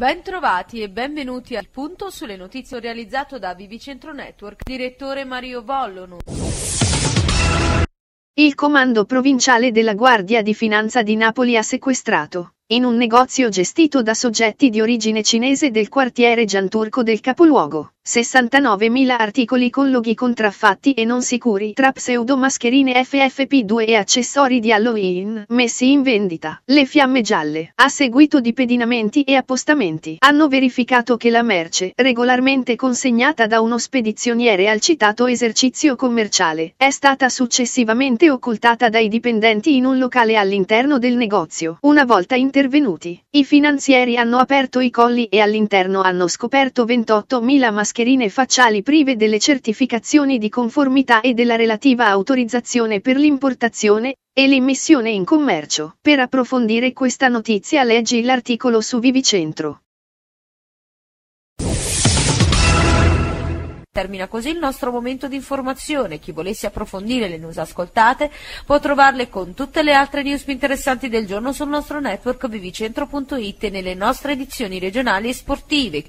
Bentrovati e benvenuti al punto sulle notizie realizzato da Vivicentro Network, direttore Mario Vollonu. Il comando provinciale della Guardia di Finanza di Napoli ha sequestrato, in un negozio gestito da soggetti di origine cinese del quartiere Gianturco del capoluogo, 69.000 articoli con loghi contraffatti e non sicuri tra pseudomascherine FFP2 e accessori di Halloween messi in vendita. Le fiamme gialle, a seguito di pedinamenti e appostamenti, hanno verificato che la merce, regolarmente consegnata da uno spedizioniere al citato esercizio commerciale, è stata successivamente occultata dai dipendenti in un locale all'interno del negozio. Una volta intervenuti, i finanzieri hanno aperto i colli e all'interno hanno scoperto 28.000 mascherine facciali prive delle certificazioni di conformità e della relativa autorizzazione per l'importazione e l'immissione in commercio. Per approfondire questa notizia leggi l'articolo su Vivicentro. Termina così il nostro momento di informazione. Chi volesse approfondire le news ascoltate può trovarle con tutte le altre news più interessanti del giorno sul nostro network vivicentro.it e nelle nostre edizioni regionali e sportive.